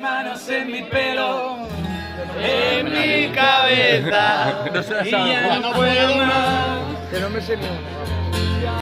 manos en mi pelo, en mi cabeza. No se la y sabe. ya no puedo más. Que no me sé.